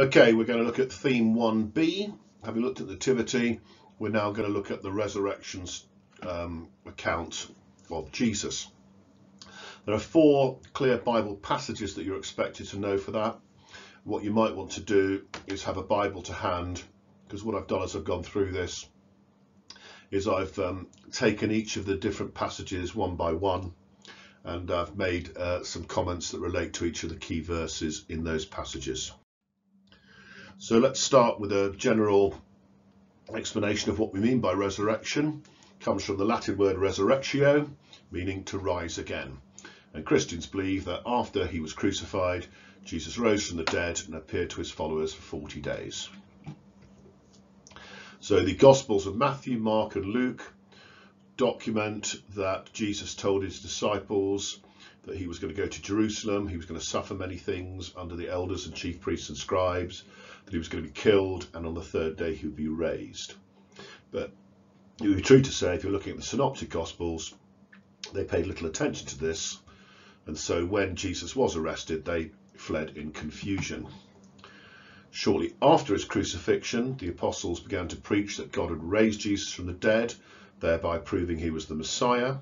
Okay, we're going to look at theme 1b. Having looked at the nativity, we're now going to look at the resurrections um, account of Jesus. There are four clear Bible passages that you're expected to know for that. What you might want to do is have a Bible to hand, because what I've done as I've gone through this is I've um, taken each of the different passages one by one and I've made uh, some comments that relate to each of the key verses in those passages. So let's start with a general explanation of what we mean by resurrection. It comes from the Latin word resurrectio, meaning to rise again. And Christians believe that after he was crucified, Jesus rose from the dead and appeared to his followers for 40 days. So the Gospels of Matthew, Mark and Luke document that Jesus told his disciples that he was going to go to Jerusalem, he was going to suffer many things under the elders and chief priests and scribes, that he was going to be killed, and on the third day he would be raised. But it would be true to say, if you're looking at the synoptic gospels, they paid little attention to this, and so when Jesus was arrested, they fled in confusion. Shortly after his crucifixion, the apostles began to preach that God had raised Jesus from the dead, thereby proving he was the Messiah.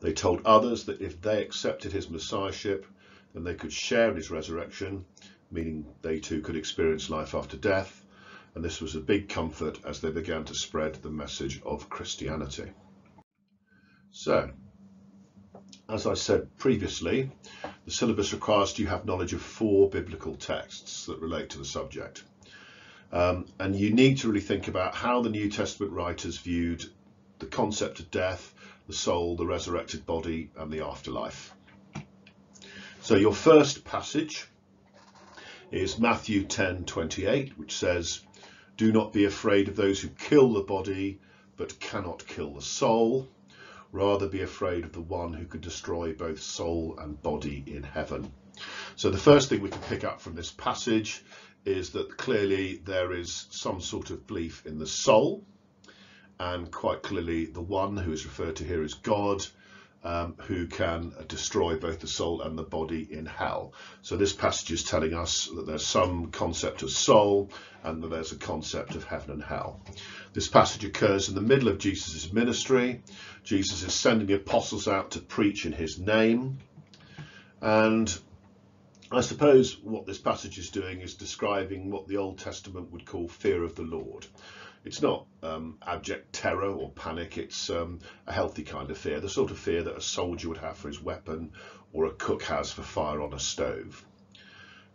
They told others that if they accepted his Messiahship, then they could share in his resurrection, meaning they too could experience life after death. And this was a big comfort as they began to spread the message of Christianity. So, as I said previously, the syllabus requires you have knowledge of four biblical texts that relate to the subject. Um, and you need to really think about how the New Testament writers viewed the concept of death, the soul, the resurrected body, and the afterlife. So your first passage is Matthew 10:28, which says, "Do not be afraid of those who kill the body, but cannot kill the soul. Rather be afraid of the one who could destroy both soul and body in heaven." So the first thing we can pick up from this passage is that clearly there is some sort of belief in the soul, and quite clearly the one who is referred to here is God, um, who can destroy both the soul and the body in hell. So this passage is telling us that there's some concept of soul and that there's a concept of heaven and hell. This passage occurs in the middle of Jesus' ministry. Jesus is sending the apostles out to preach in his name. And I suppose what this passage is doing is describing what the Old Testament would call fear of the Lord. It's not um, abject terror or panic, it's um, a healthy kind of fear, the sort of fear that a soldier would have for his weapon or a cook has for fire on a stove.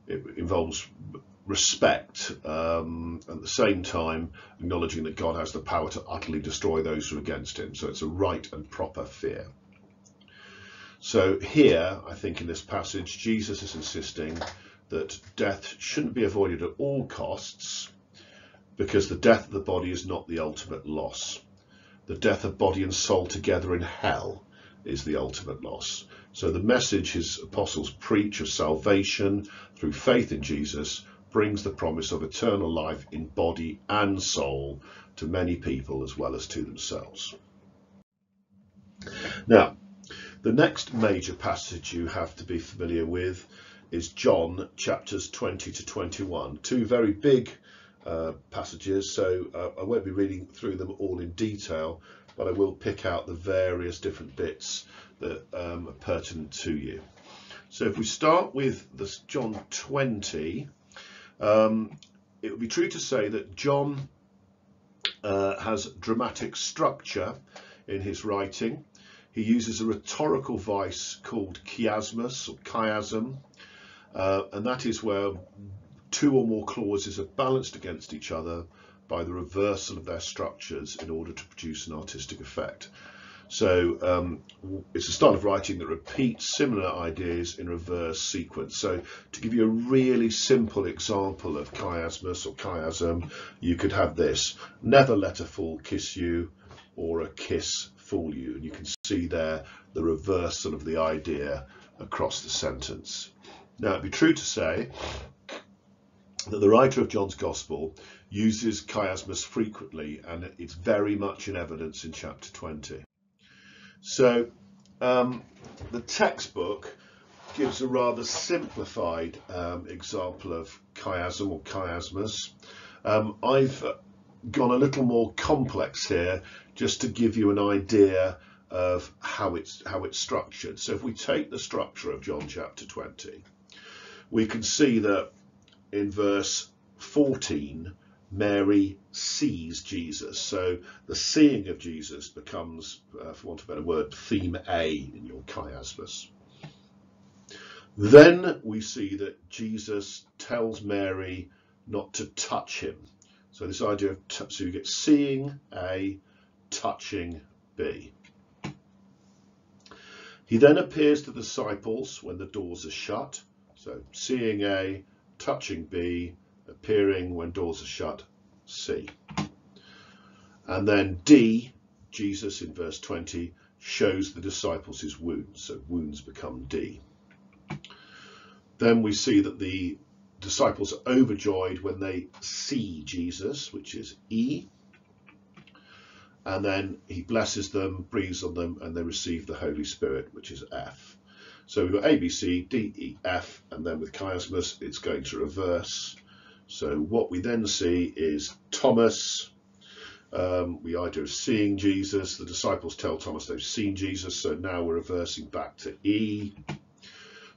It involves respect, um, at the same time acknowledging that God has the power to utterly destroy those who are against him. So it's a right and proper fear. So here, I think in this passage, Jesus is insisting that death shouldn't be avoided at all costs, because the death of the body is not the ultimate loss. The death of body and soul together in hell is the ultimate loss. So the message his apostles preach of salvation through faith in Jesus brings the promise of eternal life in body and soul to many people as well as to themselves. Now, the next major passage you have to be familiar with is John chapters 20 to 21, two very big uh, passages, so uh, I won't be reading through them all in detail, but I will pick out the various different bits that um, are pertinent to you. So if we start with this John 20, um, it would be true to say that John uh, has dramatic structure in his writing. He uses a rhetorical vice called chiasmus or chiasm, uh, and that is where two or more clauses are balanced against each other by the reversal of their structures in order to produce an artistic effect. So um, it's a style of writing that repeats similar ideas in reverse sequence. So to give you a really simple example of chiasmus or chiasm, you could have this, never let a fool kiss you or a kiss fool you. And you can see there the reversal of the idea across the sentence. Now it'd be true to say that the writer of John's Gospel uses chiasmus frequently and it's very much in evidence in chapter 20. So um, the textbook gives a rather simplified um, example of chiasm or chiasmus. Um, I've gone a little more complex here just to give you an idea of how it's how it's structured. So if we take the structure of John chapter 20, we can see that in verse 14 Mary sees Jesus. So the seeing of Jesus becomes, uh, for want of a better word, theme A in your chiasmus. Then we see that Jesus tells Mary not to touch him. So this idea of, so you get seeing A, touching B. He then appears to the disciples when the doors are shut. So seeing A, touching B, appearing when doors are shut, C. And then D, Jesus in verse 20, shows the disciples his wounds. So wounds become D. Then we see that the disciples are overjoyed when they see Jesus, which is E. And then he blesses them, breathes on them, and they receive the Holy Spirit, which is F. So we've got A, B, C, D, E, F, and then with chiasmus, it's going to reverse. So what we then see is Thomas, um, the idea of seeing Jesus. The disciples tell Thomas they've seen Jesus, so now we're reversing back to E.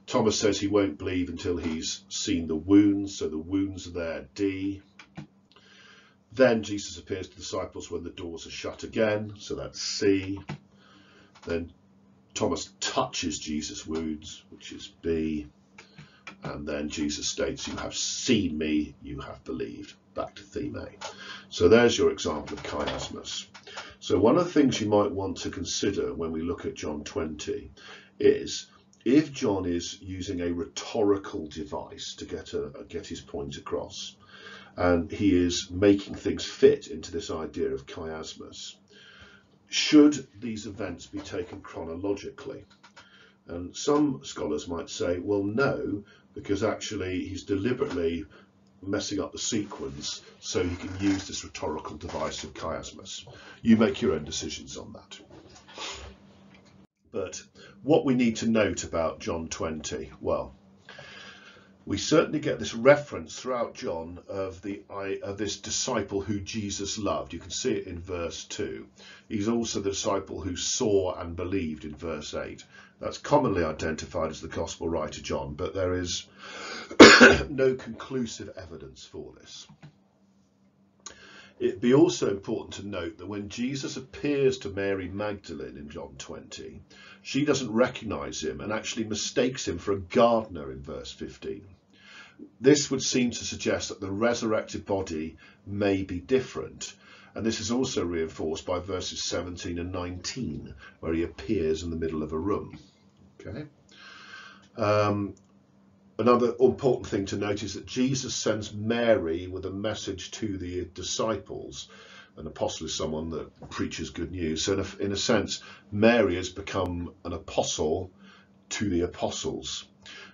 Thomas says he won't believe until he's seen the wounds, so the wounds are there, D. Then Jesus appears to the disciples when the doors are shut again, so that's C. Then Thomas touches Jesus' wounds, which is B. And then Jesus states, you have seen me, you have believed. Back to theme A. So there's your example of chiasmus. So one of the things you might want to consider when we look at John 20 is if John is using a rhetorical device to get, a, get his point across, and he is making things fit into this idea of chiasmus, should these events be taken chronologically? And some scholars might say, well, no, because actually he's deliberately messing up the sequence so he can use this rhetorical device of chiasmus. You make your own decisions on that. But what we need to note about John 20, well, we certainly get this reference throughout John of the of this disciple who Jesus loved. You can see it in verse 2. He's also the disciple who saw and believed in verse 8. That's commonly identified as the gospel writer John, but there is no conclusive evidence for this. It'd be also important to note that when Jesus appears to Mary Magdalene in John 20, she doesn't recognize him and actually mistakes him for a gardener in verse 15. This would seem to suggest that the resurrected body may be different. And this is also reinforced by verses 17 and 19, where he appears in the middle of a room. Okay. Um, another important thing to note is that Jesus sends Mary with a message to the disciples. An apostle is someone that preaches good news. So in a, in a sense, Mary has become an apostle to the apostles.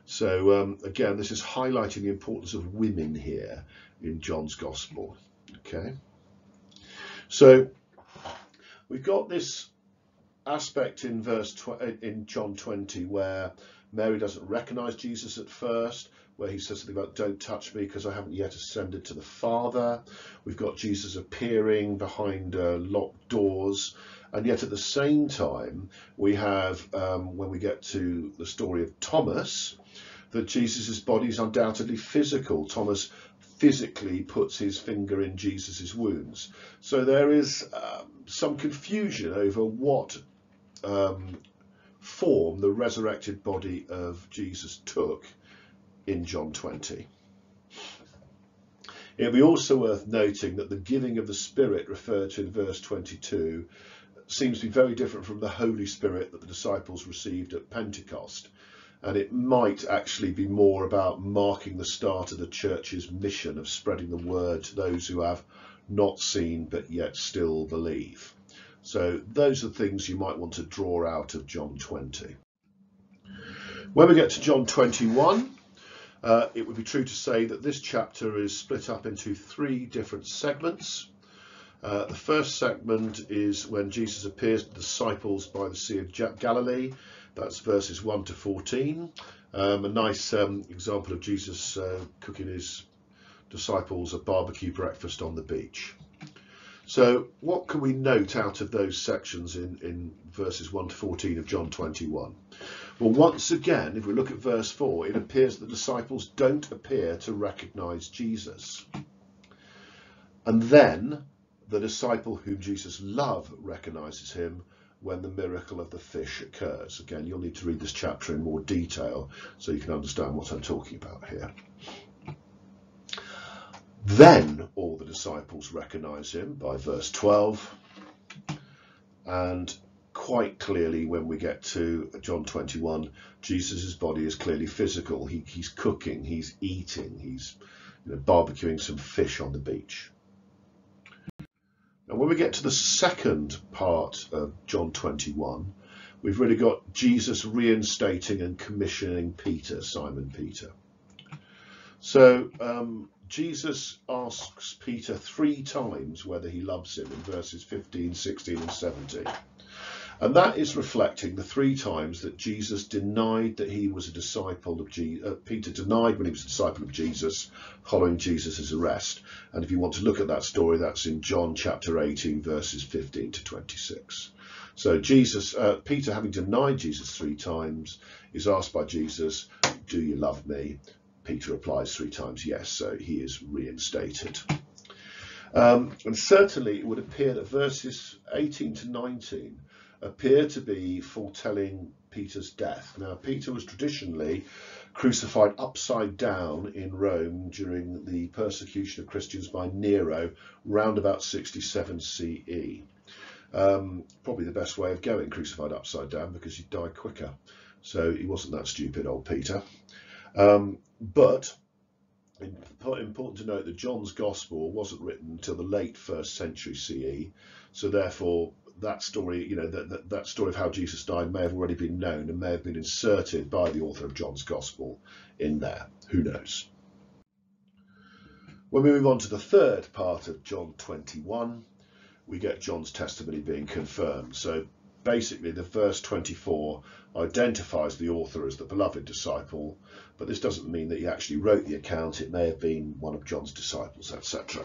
So um, again, this is highlighting the importance of women here in John's Gospel. Okay. So we've got this aspect in verse in John 20 where Mary doesn't recognize Jesus at first, where he says something about don't touch me because I haven't yet ascended to the Father. We've got Jesus appearing behind uh, locked doors. And yet at the same time, we have, um, when we get to the story of Thomas, that Jesus' body is undoubtedly physical. Thomas physically puts his finger in Jesus's wounds. So there is um, some confusion over what um, form the resurrected body of Jesus took in John 20. It would be also worth noting that the giving of the Spirit referred to in verse 22 seems to be very different from the Holy Spirit that the disciples received at Pentecost. And it might actually be more about marking the start of the church's mission of spreading the word to those who have not seen but yet still believe. So those are things you might want to draw out of John 20. When we get to John 21, uh, it would be true to say that this chapter is split up into three different segments. Uh, the first segment is when Jesus appears to the disciples by the Sea of Galilee. That's verses 1 to 14. Um, a nice um, example of Jesus uh, cooking his disciples a barbecue breakfast on the beach. So what can we note out of those sections in, in verses 1 to 14 of John 21? Well, once again, if we look at verse 4, it appears the disciples don't appear to recognize Jesus. And then the disciple whom Jesus loved recognizes him when the miracle of the fish occurs. Again, you'll need to read this chapter in more detail so you can understand what I'm talking about here. Then all the disciples recognize him by verse 12. And quite clearly, when we get to John 21, Jesus' body is clearly physical. He, he's cooking, he's eating, he's you know, barbecuing some fish on the beach. And when we get to the second part of John 21, we've really got Jesus reinstating and commissioning Peter, Simon Peter. So um, Jesus asks Peter three times whether he loves him in verses 15, 16 and 17. And that is reflecting the three times that Jesus denied that he was a disciple of Jesus. Uh, Peter denied when he was a disciple of Jesus following Jesus' arrest. And if you want to look at that story, that's in John chapter 18, verses 15 to 26. So Jesus, uh, Peter, having denied Jesus three times, is asked by Jesus, do you love me? Peter replies three times, yes. So he is reinstated. Um, and certainly it would appear that verses 18 to 19 appear to be foretelling Peter's death. Now, Peter was traditionally crucified upside down in Rome during the persecution of Christians by Nero round about 67 CE. Um, probably the best way of going crucified upside down because you die quicker. So he wasn't that stupid, old Peter. Um, but important to note that John's Gospel wasn't written until the late first century CE, so therefore that story, you know, that, that, that story of how Jesus died may have already been known and may have been inserted by the author of John's Gospel in there. Who knows? When we move on to the third part of John 21, we get John's testimony being confirmed. So basically the verse 24 identifies the author as the beloved disciple, but this doesn't mean that he actually wrote the account. It may have been one of John's disciples, etc.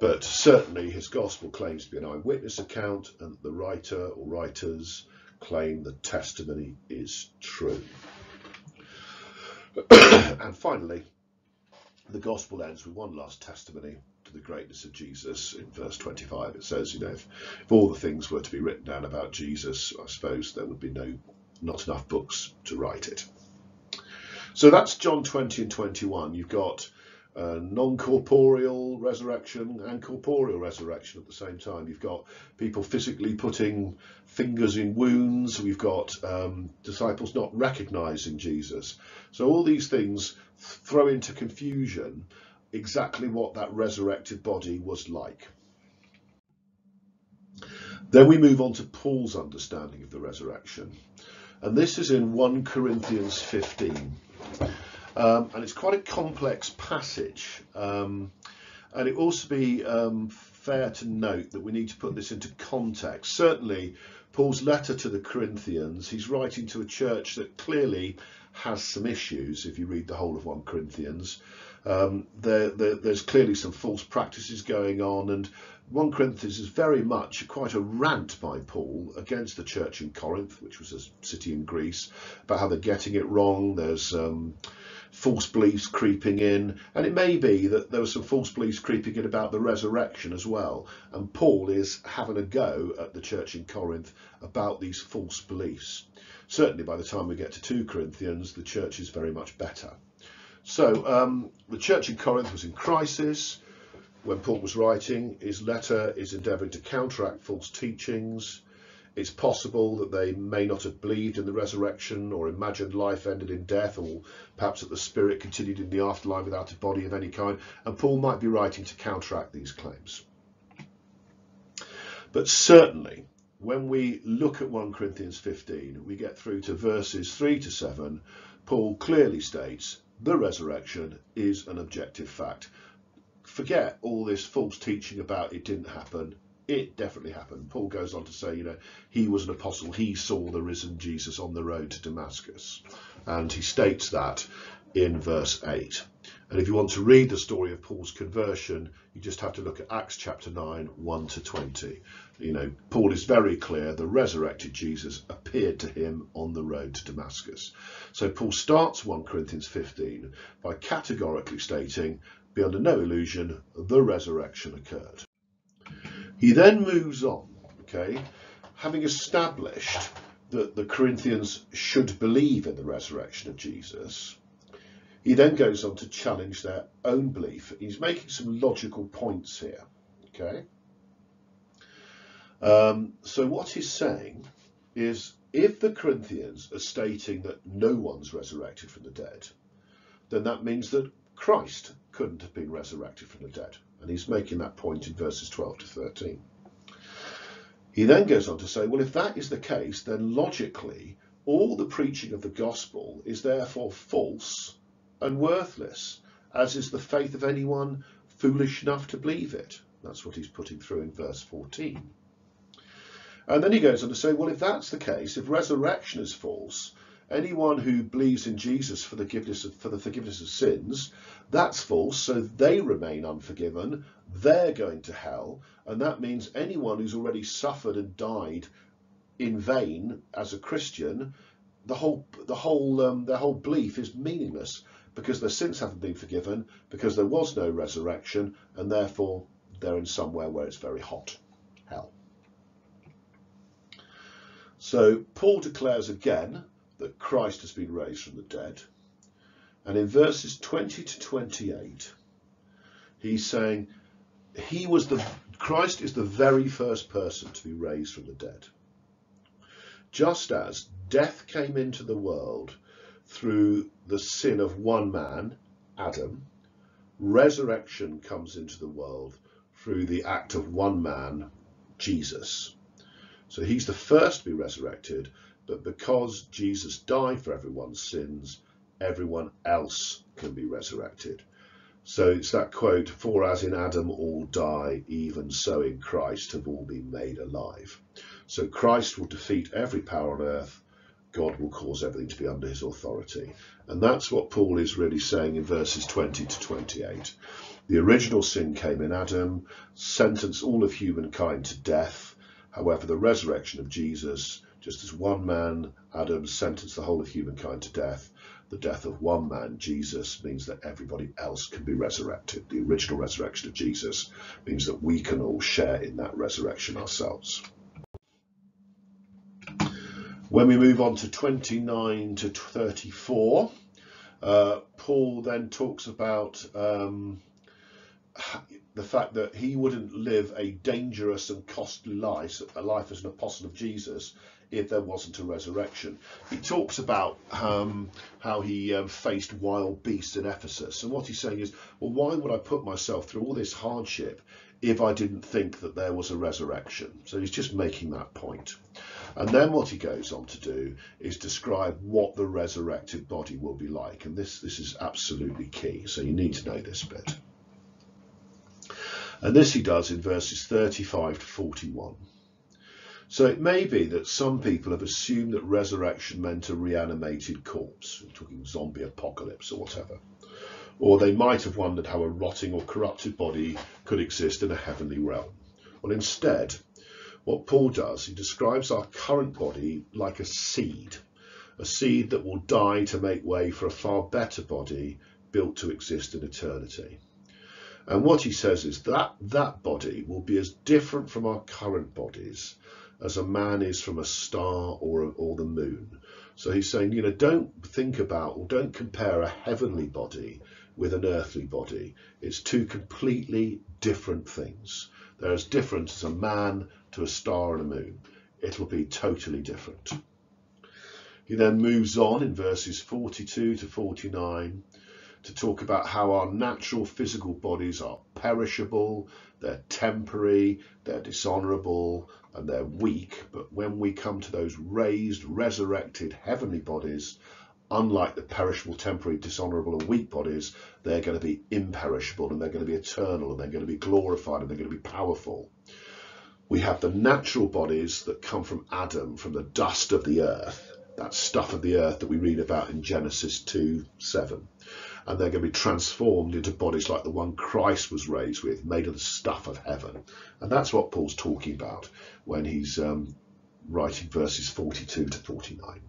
But certainly his gospel claims to be an eyewitness account and the writer or writers claim the testimony is true. and finally, the gospel ends with one last testimony to the greatness of Jesus in verse 25. It says, you know, if, if all the things were to be written down about Jesus, I suppose there would be no not enough books to write it. So that's John 20 and 21. You've got uh, non-corporeal resurrection and corporeal resurrection at the same time. You've got people physically putting fingers in wounds. We've got um, disciples not recognizing Jesus. So all these things throw into confusion exactly what that resurrected body was like. Then we move on to Paul's understanding of the resurrection. And this is in 1 Corinthians 15. Um, and it's quite a complex passage. Um, and it also be um, fair to note that we need to put this into context. Certainly, Paul's letter to the Corinthians, he's writing to a church that clearly has some issues if you read the whole of 1 Corinthians. Um, there, there, there's clearly some false practices going on, and 1 Corinthians is very much quite a rant by Paul against the church in Corinth, which was a city in Greece, about how they're getting it wrong. There's um, false beliefs creeping in, and it may be that there were some false beliefs creeping in about the resurrection as well. And Paul is having a go at the church in Corinth about these false beliefs. Certainly, by the time we get to 2 Corinthians, the church is very much better. So, um, the church in Corinth was in crisis when Paul was writing. His letter is endeavouring to counteract false teachings it's possible that they may not have believed in the resurrection or imagined life ended in death or perhaps that the spirit continued in the afterlife without a body of any kind. And Paul might be writing to counteract these claims. But certainly, when we look at 1 Corinthians 15, we get through to verses 3 to 7, Paul clearly states the resurrection is an objective fact. Forget all this false teaching about it didn't happen it definitely happened. Paul goes on to say, you know, he was an apostle. He saw the risen Jesus on the road to Damascus. And he states that in verse 8. And if you want to read the story of Paul's conversion, you just have to look at Acts chapter 9, 1 to 20. You know, Paul is very clear the resurrected Jesus appeared to him on the road to Damascus. So Paul starts 1 Corinthians 15 by categorically stating, be under no illusion, the resurrection occurred. He then moves on, okay, having established that the Corinthians should believe in the resurrection of Jesus he then goes on to challenge their own belief. He's making some logical points here. Okay. Um, so what he's saying is if the Corinthians are stating that no one's resurrected from the dead, then that means that Christ couldn't have been resurrected from the dead. And he's making that point in verses 12 to 13. He then goes on to say, well, if that is the case, then logically, all the preaching of the gospel is therefore false and worthless, as is the faith of anyone foolish enough to believe it. That's what he's putting through in verse 14. And then he goes on to say, well, if that's the case, if resurrection is false, anyone who believes in Jesus for the forgiveness of, for the forgiveness of sins, that's false. So they remain unforgiven. They're going to hell, and that means anyone who's already suffered and died in vain as a Christian, the whole the whole um, their whole belief is meaningless because their sins haven't been forgiven, because there was no resurrection, and therefore they're in somewhere where it's very hot, hell. So Paul declares again that Christ has been raised from the dead. And in verses 20 to 28, he's saying he was the Christ is the very first person to be raised from the dead. Just as death came into the world through the sin of one man, Adam, resurrection comes into the world through the act of one man, Jesus. So he's the first to be resurrected, but because Jesus died for everyone's sins, everyone else can be resurrected. So it's that quote, for as in Adam all die, even so in Christ have all been made alive. So Christ will defeat every power on earth God will cause everything to be under his authority. And that's what Paul is really saying in verses 20 to 28. The original sin came in Adam, sentenced all of humankind to death. However, the resurrection of Jesus, just as one man, Adam, sentenced the whole of humankind to death, the death of one man, Jesus, means that everybody else can be resurrected. The original resurrection of Jesus means that we can all share in that resurrection ourselves. When we move on to 29 to 34, uh, Paul then talks about um, the fact that he wouldn't live a dangerous and costly life, a life as an apostle of Jesus, if there wasn't a resurrection. He talks about um, how he um, faced wild beasts in Ephesus. And what he's saying is, well, why would I put myself through all this hardship if I didn't think that there was a resurrection? So he's just making that point. And then what he goes on to do is describe what the resurrected body will be like. And this, this is absolutely key. So you need to know this bit. And this he does in verses 35 to 41. So it may be that some people have assumed that resurrection meant a reanimated corpse, talking zombie apocalypse or whatever. Or they might have wondered how a rotting or corrupted body could exist in a heavenly realm. Well, instead, what Paul does, he describes our current body like a seed, a seed that will die to make way for a far better body built to exist in eternity. And what he says is that that body will be as different from our current bodies as a man is from a star or, or the moon. So he's saying, you know, don't think about or don't compare a heavenly body with an earthly body. It's two completely different things. They're as different as a man to a star and a moon. It'll be totally different. He then moves on in verses 42 to 49 to talk about how our natural physical bodies are perishable, they're temporary, they're dishonourable, and they're weak. But when we come to those raised, resurrected heavenly bodies, unlike the perishable, temporary, dishonourable, and weak bodies, they're going to be imperishable and they're going to be eternal and they're going to be glorified and they're going to be powerful. we have the natural bodies that come from Adam, from the dust of the earth, that stuff of the earth that we read about in Genesis 2 7. And they're going to be transformed into bodies like the one Christ was raised with, made of the stuff of heaven. And that's what Paul's talking about when he's um, writing verses 42 to 49.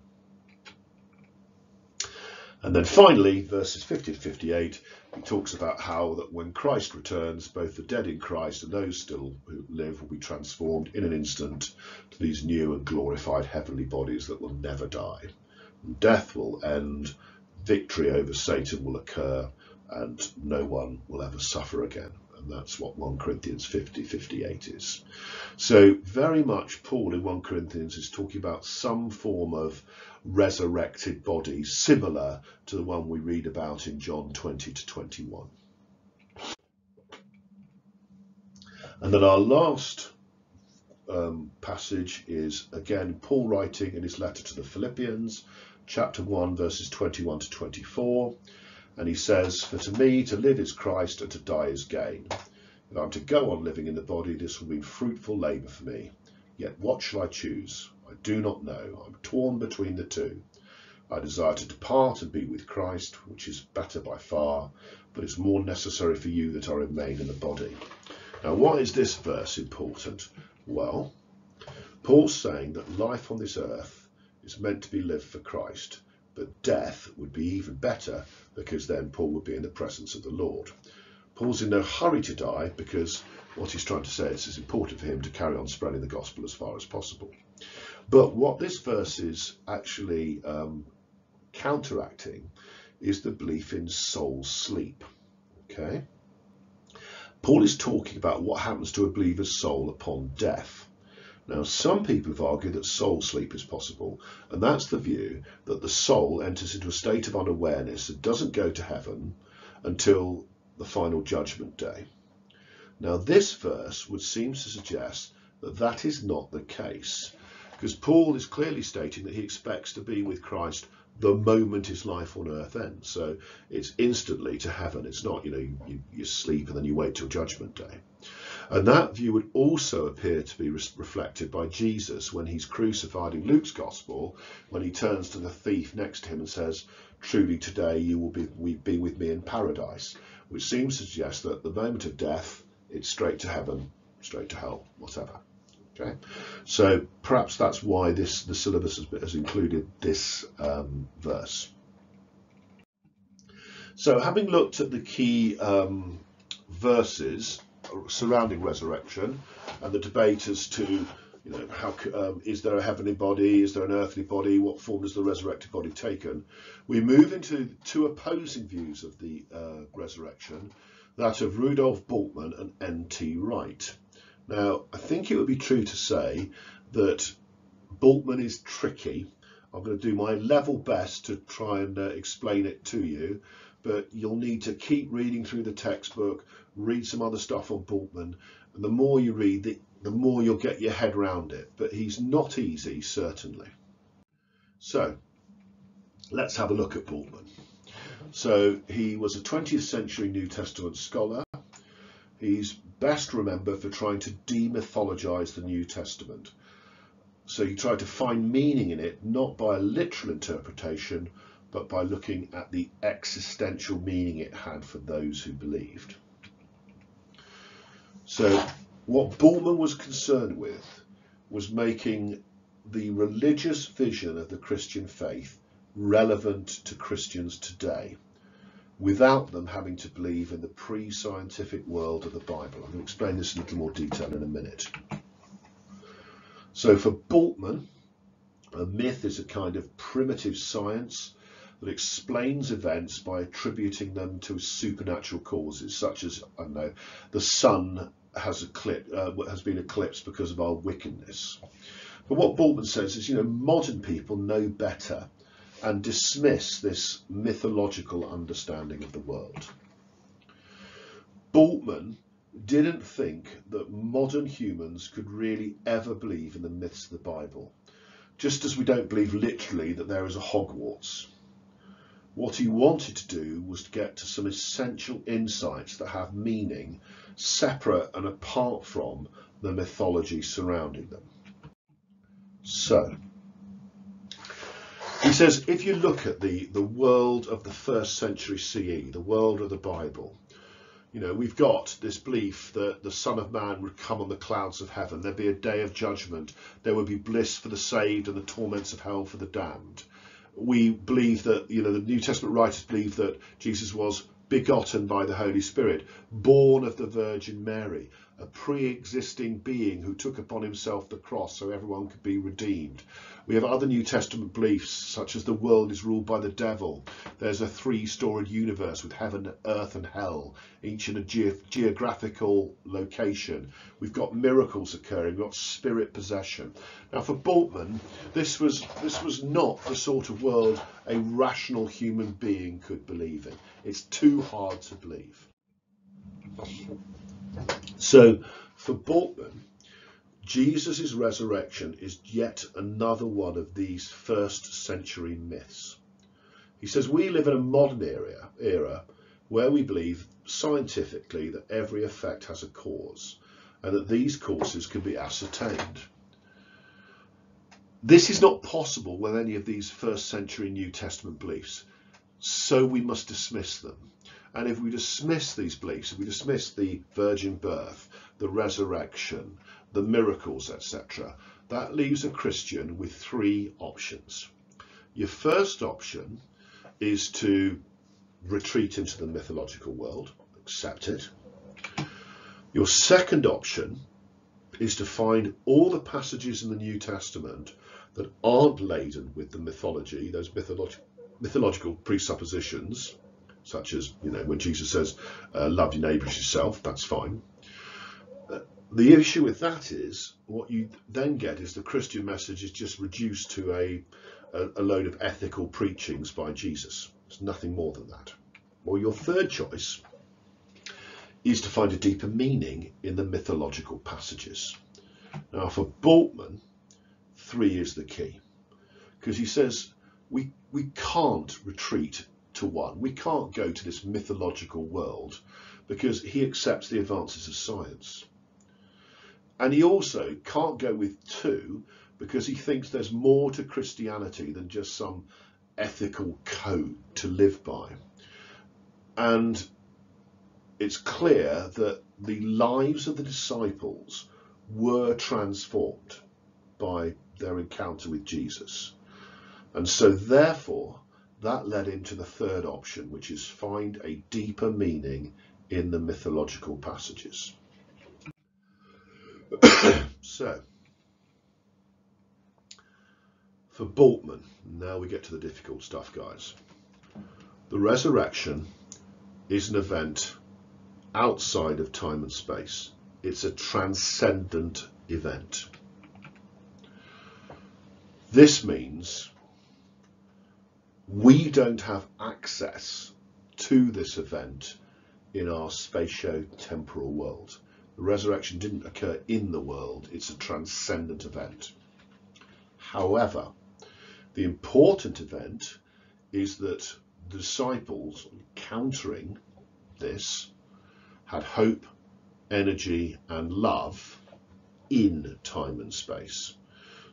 And then finally, verses 50 to 58, he talks about how that when Christ returns, both the dead in Christ and those still who live will be transformed in an instant to these new and glorified heavenly bodies that will never die. And death will end, victory over Satan will occur, and no one will ever suffer again. And that's what 1 Corinthians 50, 58 is. So very much Paul in 1 Corinthians is talking about some form of resurrected body similar to the one we read about in John 20 to 21. And then our last um, passage is again Paul writing in his letter to the Philippians, chapter 1, verses 21 to 24. And he says, For to me to live is Christ and to die is gain. If I'm to go on living in the body, this will be fruitful labour for me. Yet what shall I choose? I do not know. I'm torn between the two. I desire to depart and be with Christ, which is better by far, but it's more necessary for you that I remain in the body. Now, why is this verse important? Well, Paul's saying that life on this earth is meant to be lived for Christ, but death would be even better because then Paul would be in the presence of the Lord. Paul's in no hurry to die because what he's trying to say is it's important for him to carry on spreading the gospel as far as possible. But what this verse is actually um, counteracting is the belief in soul sleep. Okay? Paul is talking about what happens to a believer's soul upon death. Now, some people have argued that soul sleep is possible, and that's the view that the soul enters into a state of unawareness and doesn't go to heaven until the final judgment day. Now, this verse would seem to suggest that that is not the case, because Paul is clearly stating that he expects to be with Christ the moment his life on earth ends. So it's instantly to heaven. It's not, you know, you, you sleep and then you wait till judgment day. And that view would also appear to be re reflected by Jesus when he's crucified in Luke's gospel, when he turns to the thief next to him and says, truly today you will be, be with me in paradise, which seems to suggest that at the moment of death, it's straight to heaven, straight to hell, whatever. Okay, so perhaps that's why this the syllabus has, has included this um, verse. So having looked at the key um, verses surrounding resurrection and the debate as to you know how um, is there a heavenly body is there an earthly body what form does the resurrected body taken we move into two opposing views of the uh, resurrection that of Rudolf Bultmann and N.T. Wright now, I think it would be true to say that Bultmann is tricky. I'm going to do my level best to try and uh, explain it to you, but you'll need to keep reading through the textbook, read some other stuff on Bultmann, and the more you read, the, the more you'll get your head around it. But he's not easy, certainly. So, let's have a look at Bultmann. So, he was a 20th century New Testament scholar. He's best remembered for trying to demythologize the New Testament. So he tried to find meaning in it, not by a literal interpretation, but by looking at the existential meaning it had for those who believed. So what Bultmann was concerned with was making the religious vision of the Christian faith relevant to Christians today without them having to believe in the pre-scientific world of the Bible. I'm going to explain this in a little more detail in a minute. So for Bultmann, a myth is a kind of primitive science that explains events by attributing them to supernatural causes, such as, I don't know, the sun has, eclipsed, uh, has been eclipsed because of our wickedness. But what Bultmann says is, you know, modern people know better and dismiss this mythological understanding of the world. Bultmann didn't think that modern humans could really ever believe in the myths of the Bible, just as we don't believe literally that there is a Hogwarts. What he wanted to do was to get to some essential insights that have meaning separate and apart from the mythology surrounding them. So, he says, if you look at the, the world of the first century CE, the world of the Bible, you know, we've got this belief that the Son of Man would come on the clouds of heaven. There'd be a day of judgment. There would be bliss for the saved and the torments of hell for the damned. We believe that, you know, the New Testament writers believe that Jesus was begotten by the Holy Spirit, born of the Virgin Mary, a pre-existing being who took upon himself the cross so everyone could be redeemed. We have other New Testament beliefs such as the world is ruled by the devil. There's a three-storied universe with heaven, earth and hell, each in a ge geographical location. We've got miracles occurring, we've got spirit possession. Now for Bultmann, this was, this was not the sort of world a rational human being could believe in. It's too hard to believe. So for Bultmann, Jesus' resurrection is yet another one of these first century myths. He says we live in a modern era, era where we believe scientifically that every effect has a cause and that these causes can be ascertained. This is not possible with any of these first century New Testament beliefs, so we must dismiss them. And if we dismiss these beliefs, if we dismiss the virgin birth, the resurrection, the miracles, etc., that leaves a Christian with three options. Your first option is to retreat into the mythological world, accept it. Your second option is to find all the passages in the New Testament that aren't laden with the mythology, those mytholo mythological presuppositions, such as, you know, when Jesus says, uh, love your neighbour as yourself, that's fine. Uh, the issue with that is what you then get is the Christian message is just reduced to a, a, a load of ethical preachings by Jesus. It's nothing more than that. Well, your third choice is to find a deeper meaning in the mythological passages. Now, for Bultmann, three is the key because he says we, we can't retreat to one. We can't go to this mythological world because he accepts the advances of science. And he also can't go with two because he thinks there's more to Christianity than just some ethical code to live by. And it's clear that the lives of the disciples were transformed by their encounter with Jesus. And so therefore, that led into the third option, which is find a deeper meaning in the mythological passages. so, for Bultmann, now we get to the difficult stuff, guys. The resurrection is an event outside of time and space. It's a transcendent event. This means we don't have access to this event in our spatio-temporal world. The resurrection didn't occur in the world, it's a transcendent event. However, the important event is that the disciples countering this had hope, energy and love in time and space.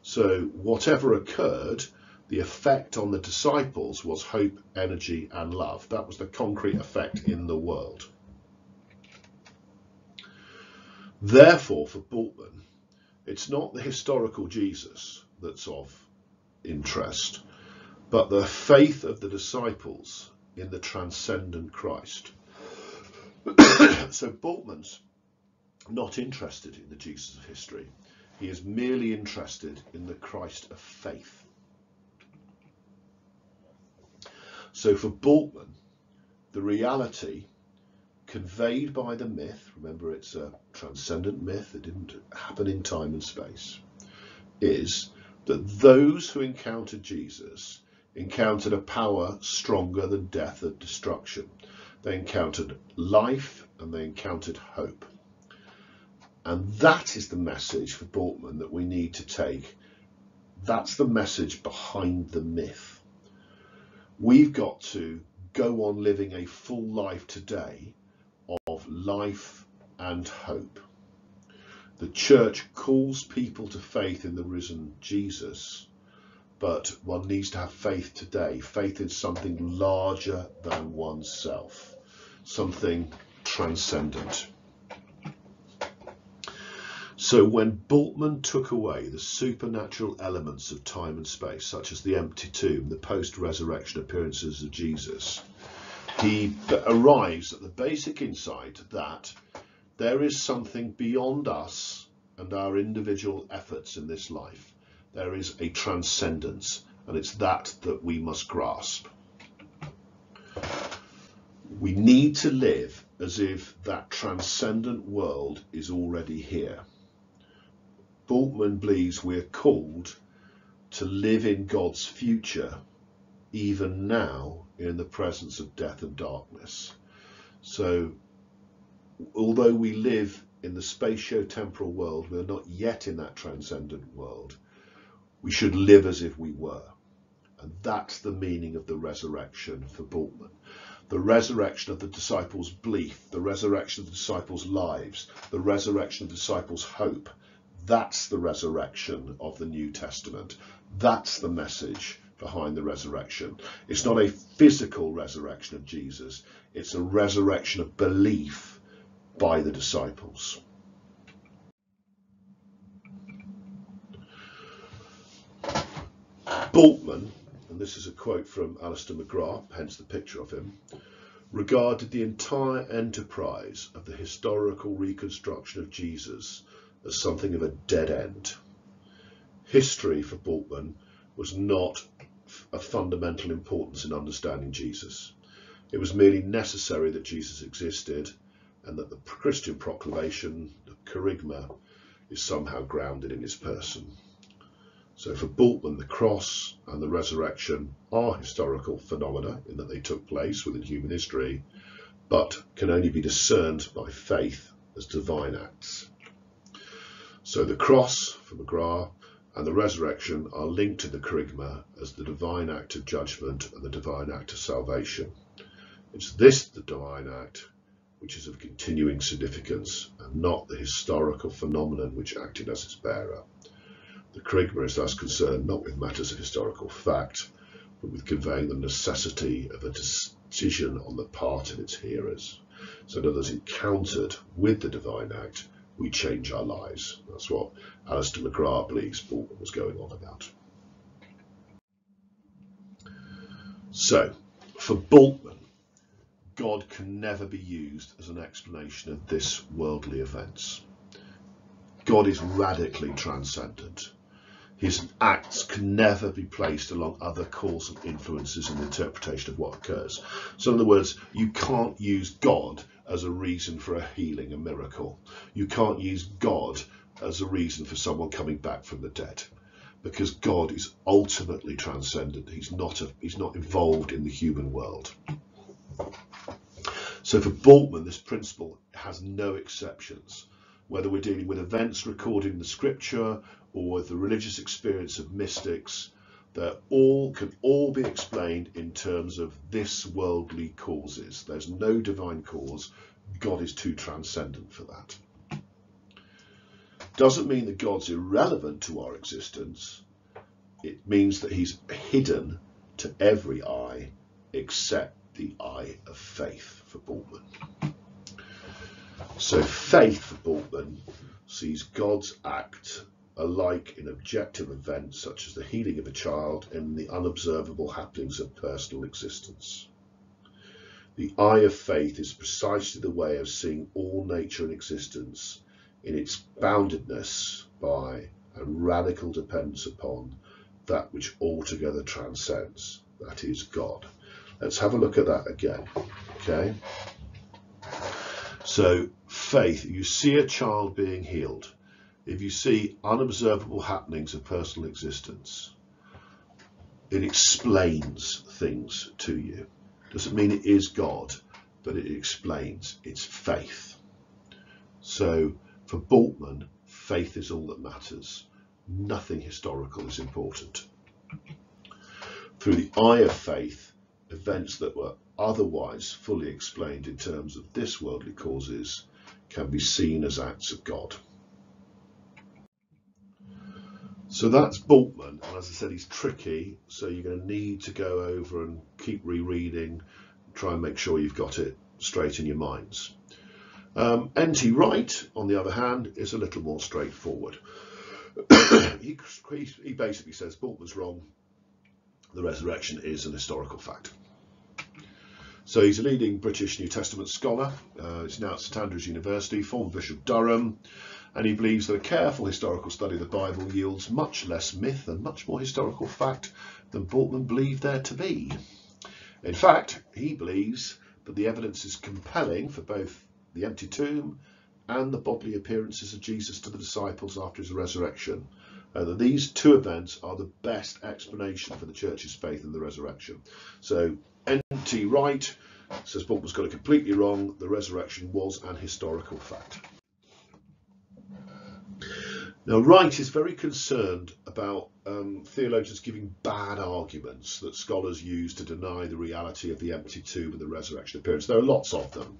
So whatever occurred the effect on the disciples was hope, energy, and love. That was the concrete effect in the world. Therefore, for Bultmann, it's not the historical Jesus that's of interest, but the faith of the disciples in the transcendent Christ. so Bultmann's not interested in the Jesus of history. He is merely interested in the Christ of faith. So for Bultmann, the reality conveyed by the myth, remember it's a transcendent myth, it didn't happen in time and space, is that those who encountered Jesus encountered a power stronger than death and destruction. They encountered life and they encountered hope. And that is the message for Bultmann that we need to take. That's the message behind the myth We've got to go on living a full life today of life and hope. The church calls people to faith in the risen Jesus, but one needs to have faith today, faith in something larger than oneself, something transcendent. So when Bultmann took away the supernatural elements of time and space, such as the empty tomb, the post-resurrection appearances of Jesus, he arrives at the basic insight that there is something beyond us and our individual efforts in this life. There is a transcendence, and it's that that we must grasp. We need to live as if that transcendent world is already here. Bultmann believes we're called to live in God's future, even now in the presence of death and darkness. So although we live in the spatio-temporal world, we're not yet in that transcendent world. We should live as if we were. And that's the meaning of the resurrection for Bultmann. The resurrection of the disciples' belief, the resurrection of the disciples' lives, the resurrection of the disciples' hope. That's the resurrection of the New Testament. That's the message behind the resurrection. It's not a physical resurrection of Jesus. It's a resurrection of belief by the disciples. Bultmann, and this is a quote from Alister McGrath, hence the picture of him, regarded the entire enterprise of the historical reconstruction of Jesus as something of a dead end. History for Bultmann was not of fundamental importance in understanding Jesus. It was merely necessary that Jesus existed and that the Christian proclamation, the kerygma, is somehow grounded in his person. So for Bultmann, the cross and the resurrection are historical phenomena in that they took place within human history, but can only be discerned by faith as divine acts. So the cross for McGrath and the resurrection are linked to the kerygma as the divine act of judgment and the divine act of salvation. It's this, the divine act, which is of continuing significance and not the historical phenomenon which acted as its bearer. The Kerygma is thus concerned not with matters of historical fact, but with conveying the necessity of a decision on the part of its hearers. So that as encountered with the divine act, we change our lives. That's what Alister McGrath believes Bultmann was going on about. So, for Bultmann, God can never be used as an explanation of this worldly events. God is radically transcendent. His acts can never be placed along other causal influences in the interpretation of what occurs. So in other words, you can't use God as a reason for a healing, a miracle. You can't use God as a reason for someone coming back from the dead because God is ultimately transcendent. He's not, a, he's not involved in the human world. So for Bultmann, this principle has no exceptions. Whether we're dealing with events recorded in the scripture or with the religious experience of mystics, they all can all be explained in terms of this worldly causes. There's no divine cause. God is too transcendent for that. Doesn't mean that God's irrelevant to our existence. It means that he's hidden to every eye except the eye of faith for Bultmann. So faith for Bultmann sees God's act alike in objective events such as the healing of a child and the unobservable happenings of personal existence. The eye of faith is precisely the way of seeing all nature and existence in its boundedness by and radical dependence upon that which altogether transcends, that is God. Let's have a look at that again. Okay. So faith, you see a child being healed. If you see unobservable happenings of personal existence, it explains things to you. Doesn't mean it is God, but it explains. It's faith. So for Bultmann, faith is all that matters. Nothing historical is important. Through the eye of faith, events that were otherwise fully explained in terms of this worldly causes can be seen as acts of God. So that's Bultmann, and as I said, he's tricky, so you're going to need to go over and keep rereading, try and make sure you've got it straight in your minds. Um, N.T. Wright, on the other hand, is a little more straightforward. he, he, basically says Bultmann's wrong, the resurrection is an historical fact. So he's a leading British New Testament scholar. Uh, he's now at St Andrews University, former Bishop Durham, and he believes that a careful historical study of the Bible yields much less myth and much more historical fact than Bultmann believed there to be. In fact, he believes that the evidence is compelling for both the empty tomb and the bodily appearances of Jesus to the disciples after his resurrection. That these two events are the best explanation for the church's faith in the resurrection. So N.T. Wright says Bultmann's got it completely wrong. The resurrection was an historical fact. Now, Wright is very concerned about um, theologians giving bad arguments that scholars use to deny the reality of the empty tomb and the resurrection appearance. There are lots of them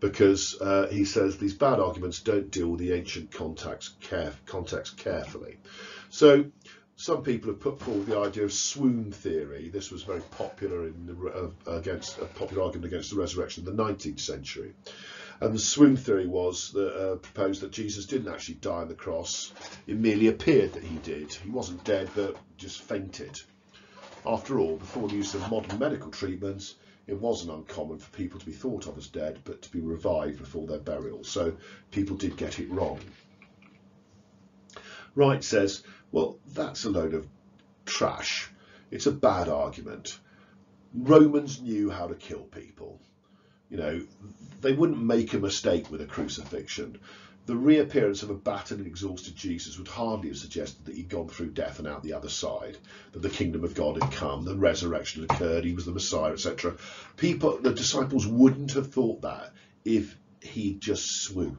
because uh, he says these bad arguments don't deal with the ancient context, context carefully. So some people have put forward the idea of swoon theory. This was very popular in the, uh, against a popular argument against the resurrection in the 19th century. And the swoon theory was that, uh, proposed that Jesus didn't actually die on the cross. It merely appeared that he did. He wasn't dead, but just fainted. After all, before the use of modern medical treatments, it wasn't uncommon for people to be thought of as dead, but to be revived before their burial. So people did get it wrong. Wright says, well, that's a load of trash. It's a bad argument. Romans knew how to kill people. You know, they wouldn't make a mistake with a crucifixion the reappearance of a battered and exhausted Jesus would hardly have suggested that he'd gone through death and out the other side, that the kingdom of God had come, the resurrection had occurred, he was the Messiah, etc. People, the disciples wouldn't have thought that if he just swooned.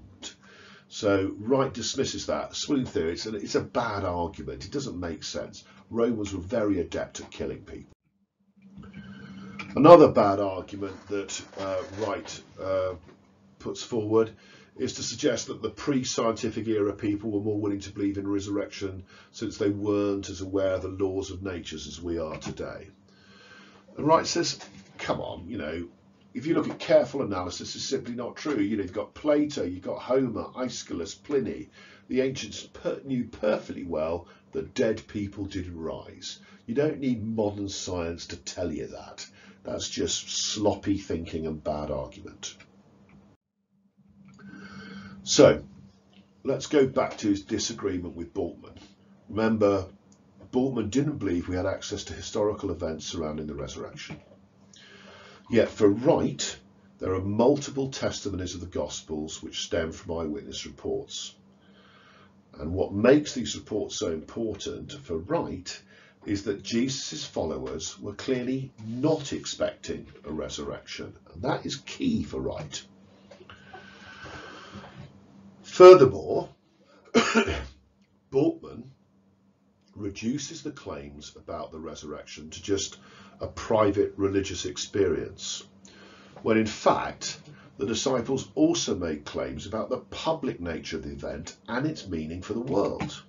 So Wright dismisses that. Swoon theory, it's a, it's a bad argument. It doesn't make sense. Romans were very adept at killing people. Another bad argument that uh, Wright uh, puts forward is to suggest that the pre-scientific era people were more willing to believe in resurrection since they weren't as aware of the laws of nature as we are today. And Wright says, come on, you know, if you look at careful analysis, it's simply not true. You know, you've got Plato, you've got Homer, Aeschylus, Pliny. The ancients per knew perfectly well that dead people didn't rise. You don't need modern science to tell you that. That's just sloppy thinking and bad argument. So let's go back to his disagreement with Bultmann. Remember, Bultmann didn't believe we had access to historical events surrounding the resurrection. Yet for Wright, there are multiple testimonies of the Gospels which stem from eyewitness reports. And what makes these reports so important for Wright is that Jesus' followers were clearly not expecting a resurrection. And that is key for Wright. Furthermore, Bultmann reduces the claims about the resurrection to just a private religious experience, when in fact the disciples also made claims about the public nature of the event and its meaning for the world.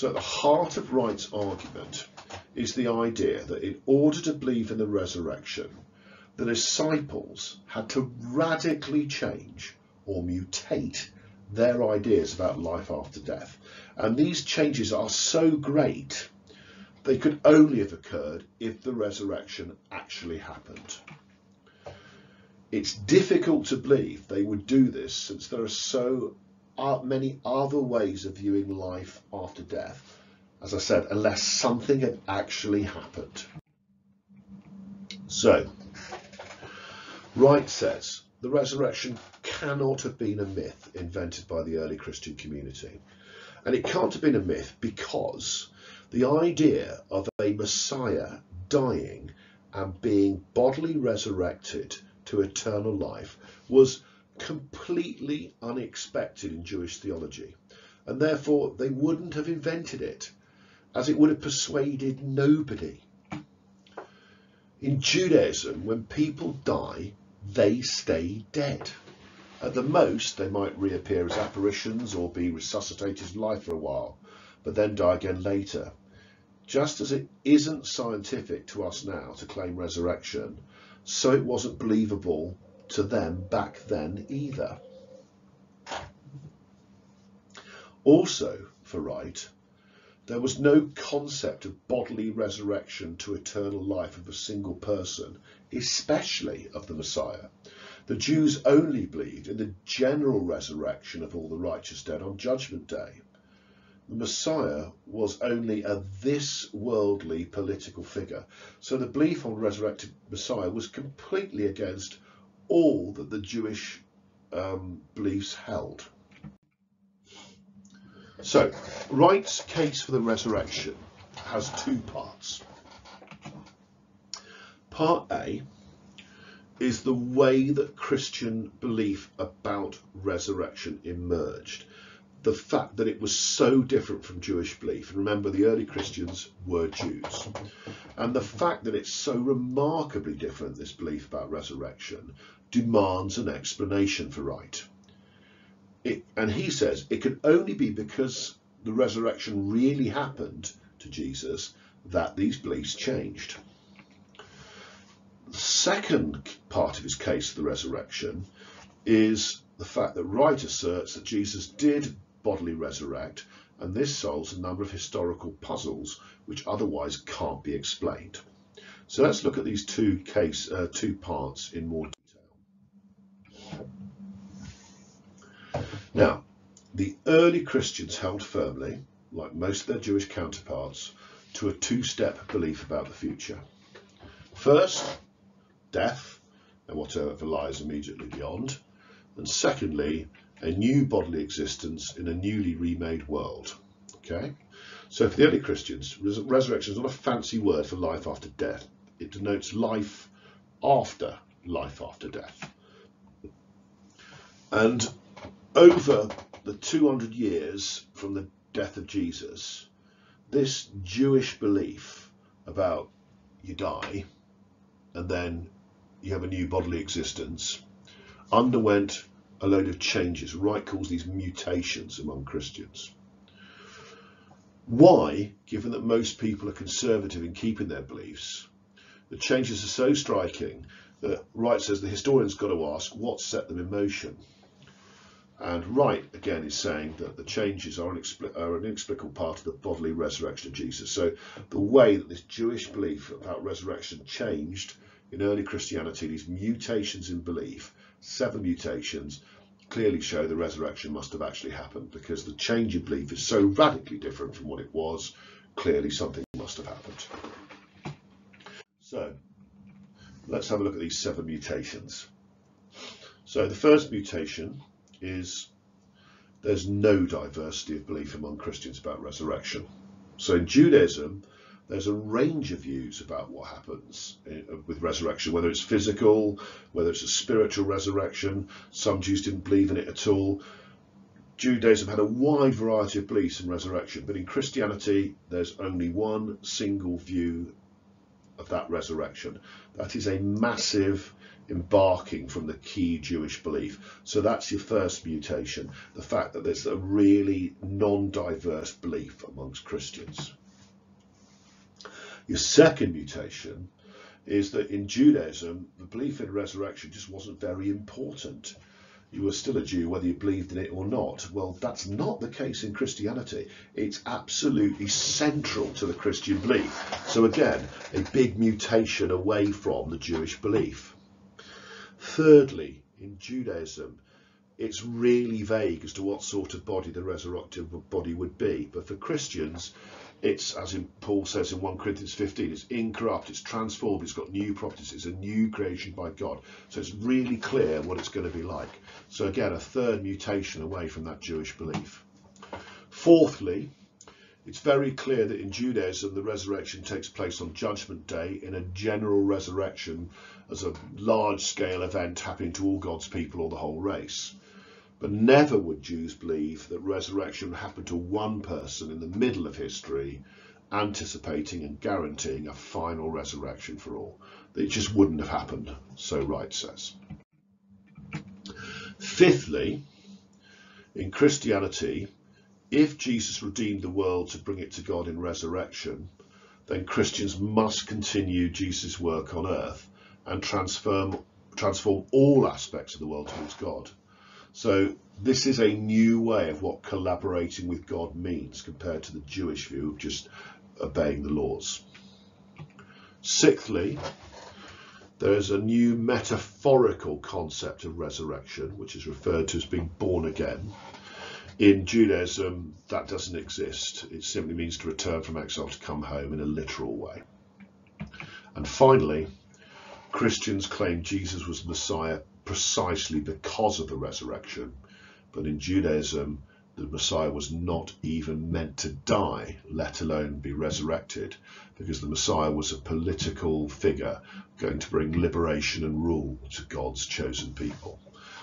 So at the heart of Wright's argument is the idea that in order to believe in the resurrection, the disciples had to radically change or mutate their ideas about life after death. And these changes are so great, they could only have occurred if the resurrection actually happened. It's difficult to believe they would do this since there are so many other ways of viewing life after death, as I said, unless something had actually happened. So, Wright says, the resurrection cannot have been a myth invented by the early Christian community. And it can't have been a myth because the idea of a Messiah dying and being bodily resurrected to eternal life was completely unexpected in Jewish theology. And therefore, they wouldn't have invented it, as it would have persuaded nobody. In Judaism, when people die, they stay dead. At the most, they might reappear as apparitions or be resuscitated to life for a while, but then die again later. Just as it isn't scientific to us now to claim resurrection, so it wasn't believable to them back then either. Also, for Wright, there was no concept of bodily resurrection to eternal life of a single person, especially of the Messiah. The Jews only believed in the general resurrection of all the righteous dead on Judgment Day. The Messiah was only a this worldly political figure. So the belief on resurrected Messiah was completely against all that the Jewish um, beliefs held. So, Wright's case for the resurrection has two parts. Part A is the way that Christian belief about resurrection emerged. The fact that it was so different from Jewish belief. And remember, the early Christians were Jews. And the fact that it's so remarkably different, this belief about resurrection, demands an explanation for Wright. It, and he says it could only be because the resurrection really happened to Jesus that these beliefs changed. The second part of his case for the resurrection is the fact that Wright asserts that Jesus did bodily resurrect, and this solves a number of historical puzzles which otherwise can't be explained. So let's look at these two case, uh, two parts in more Now, the early Christians held firmly, like most of their Jewish counterparts, to a two-step belief about the future. First, death and whatever lies immediately beyond. And secondly, a new bodily existence in a newly remade world. Okay, so for the early Christians, res resurrection is not a fancy word for life after death. It denotes life after life after death. And over the 200 years from the death of Jesus, this Jewish belief about you die and then you have a new bodily existence underwent a load of changes. Wright calls these mutations among Christians. Why, given that most people are conservative in keeping their beliefs, the changes are so striking that Wright says the historian's got to ask what set them in motion. And Wright, again, is saying that the changes are, are, an inexplicable part of the bodily resurrection of Jesus. So the way that this Jewish belief about resurrection changed in early Christianity, these mutations in belief, seven mutations, clearly show the resurrection must have actually happened because the change in belief is so radically different from what it was. Clearly something must have happened. So let's have a look at these seven mutations. So the first mutation is there's no diversity of belief among Christians about resurrection. So in Judaism, there's a range of views about what happens eh, with resurrection, whether it's physical, whether it's a spiritual resurrection. Some Jews didn't believe in it at all. Judaism had a wide variety of beliefs in resurrection, but in Christianity, there's only one single view of that resurrection. That is a massive embarking from the key Jewish belief. So that's your first mutation, the fact that there's a really non-diverse belief amongst Christians. Your second mutation is that in Judaism, the belief in resurrection just wasn't very important. You were still a Jew whether you believed in it or not. Well, that's not the case in Christianity. It's absolutely central to the Christian belief. So again, a big mutation away from the Jewish belief. Thirdly, in Judaism, it's really vague as to what sort of body the resurrected body would be. But for Christians, it's, as in Paul says in 1 Corinthians 15, it's incorrupt, it's transformed, it's got new properties, it's a new creation by God. So it's really clear what it's going to be like. So again, a third mutation away from that Jewish belief. Fourthly, it's very clear that in Judaism the resurrection takes place on Judgment Day in a general resurrection as a large scale event happening to all God's people or the whole race. But never would Jews believe that resurrection happened to one person in the middle of history anticipating and guaranteeing a final resurrection for all. It just wouldn't have happened, so Wright says. Fifthly, in Christianity, if Jesus redeemed the world to bring it to God in resurrection, then Christians must continue Jesus' work on earth and transform, transform all aspects of the world towards God. So this is a new way of what collaborating with God means compared to the Jewish view of just obeying the laws. Sixthly, there is a new metaphorical concept of resurrection, which is referred to as being born again. In Judaism, that doesn't exist. It simply means to return from exile to come home in a literal way. And finally, Christians claim Jesus was the Messiah precisely because of the resurrection. But in Judaism, the Messiah was not even meant to die, let alone be resurrected, because the Messiah was a political figure going to bring liberation and rule to God's chosen people.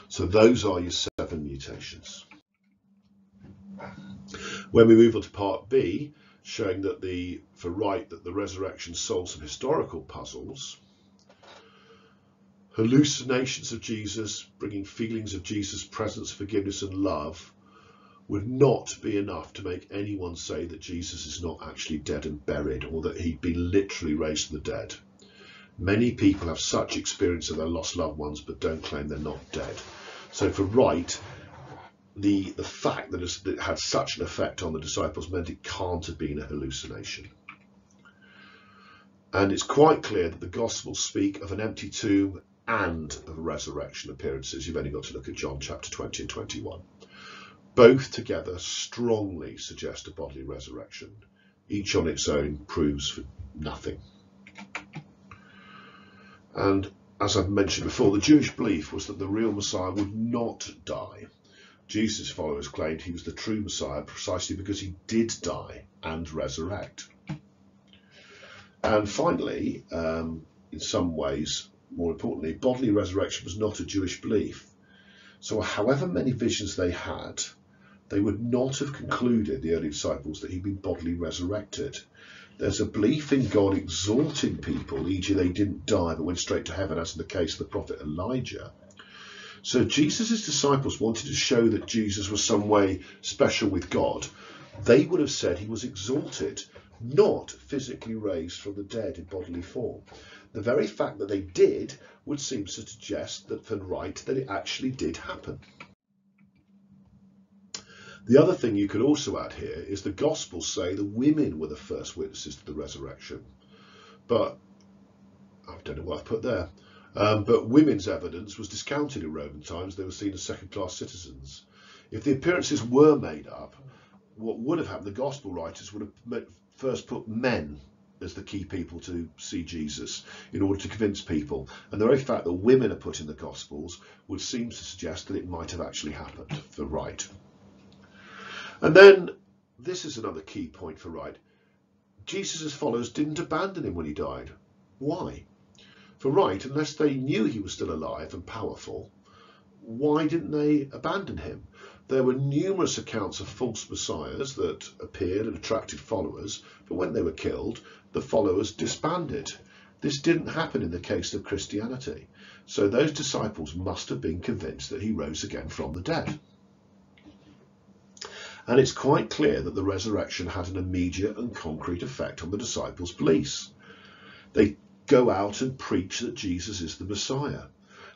So those are your seven mutations. When we move on to part B, showing that the for Wright that the resurrection solves some historical puzzles, hallucinations of Jesus, bringing feelings of Jesus' presence, forgiveness and love would not be enough to make anyone say that Jesus is not actually dead and buried or that he'd been literally raised from the dead. Many people have such experience of their lost loved ones but don't claim they're not dead. So for Wright, the, the fact that it had such an effect on the disciples meant it can't have been a hallucination. And it's quite clear that the Gospels speak of an empty tomb and of resurrection appearances. You've only got to look at John chapter 20 and 21. Both together strongly suggest a bodily resurrection. Each on its own proves for nothing. And as I've mentioned before, the Jewish belief was that the real Messiah would not die. Jesus' followers claimed he was the true Messiah precisely because he did die and resurrect. And finally, um, in some ways, more importantly, bodily resurrection was not a Jewish belief. So however many visions they had, they would not have concluded, the early disciples, that he'd been bodily resurrected. There's a belief in God exalting people, e.g. they didn't die but went straight to heaven, as in the case of the prophet Elijah. So Jesus' disciples wanted to show that Jesus was some way special with God. They would have said he was exalted, not physically raised from the dead in bodily form. The very fact that they did would seem to suggest that for Wright that it actually did happen. The other thing you could also add here is the Gospels say the women were the first witnesses to the resurrection. But I don't know what I've put there. Um, but women's evidence was discounted in Roman times. They were seen as second-class citizens. If the appearances were made up, what would have happened, the Gospel writers would have first put men as the key people to see Jesus in order to convince people. And the very fact that women are put in the Gospels would seem to suggest that it might have actually happened for Wright. And then this is another key point for Wright. Jesus' followers didn't abandon him when he died. Why? For Wright, unless they knew he was still alive and powerful, why didn't they abandon him? There were numerous accounts of false messiahs that appeared and attracted followers, but when they were killed, the followers disbanded. This didn't happen in the case of Christianity. So those disciples must have been convinced that he rose again from the dead. And it's quite clear that the resurrection had an immediate and concrete effect on the disciples' beliefs. They go out and preach that Jesus is the Messiah.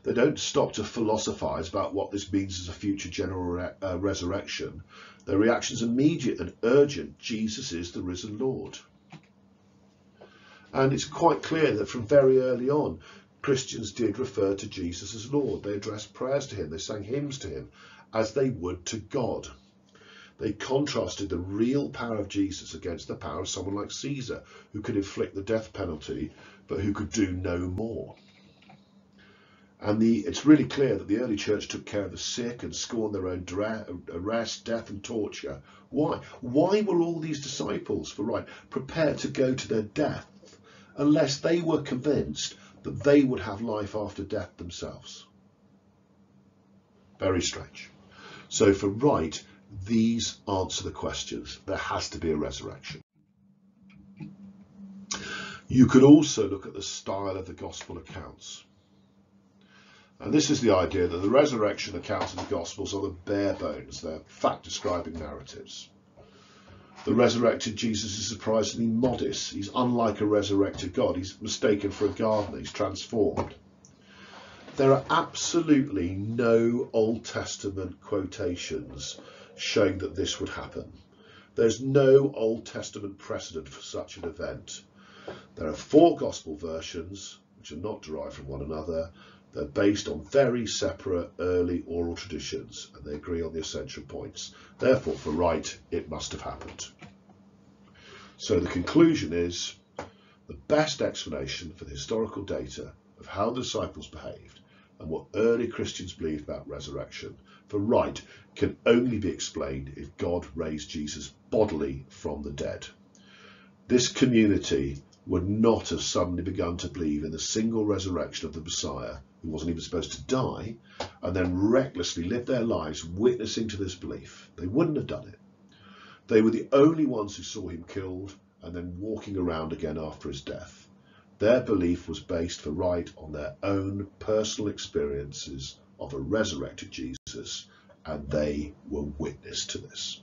They don't stop to philosophize about what this means as a future general re uh, resurrection. Their reaction is immediate and urgent. Jesus is the risen Lord. And it's quite clear that from very early on, Christians did refer to Jesus as Lord. They addressed prayers to him. They sang hymns to him as they would to God. They contrasted the real power of Jesus against the power of someone like Caesar, who could inflict the death penalty, but who could do no more. And the, it's really clear that the early church took care of the sick and scorned their own arrest, death and torture. Why? Why were all these disciples, for Wright, prepared to go to their death unless they were convinced that they would have life after death themselves? Very strange. So for Wright, these answer the questions. There has to be a resurrection. You could also look at the style of the gospel accounts. And this is the idea that the resurrection accounts of the Gospels are the bare bones, they're fact describing narratives. The resurrected Jesus is surprisingly modest. He's unlike a resurrected God. He's mistaken for a gardener. He's transformed. There are absolutely no Old Testament quotations showing that this would happen. There's no Old Testament precedent for such an event. There are four Gospel versions, which are not derived from one another, they're based on very separate early oral traditions and they agree on the essential points. Therefore, for Wright, it must have happened. So the conclusion is the best explanation for the historical data of how the disciples behaved and what early Christians believed about resurrection for Wright can only be explained if God raised Jesus bodily from the dead. This community would not have suddenly begun to believe in the single resurrection of the Messiah who wasn't even supposed to die, and then recklessly lived their lives witnessing to this belief. They wouldn't have done it. They were the only ones who saw him killed and then walking around again after his death. Their belief was based for Wright on their own personal experiences of a resurrected Jesus, and they were witness to this.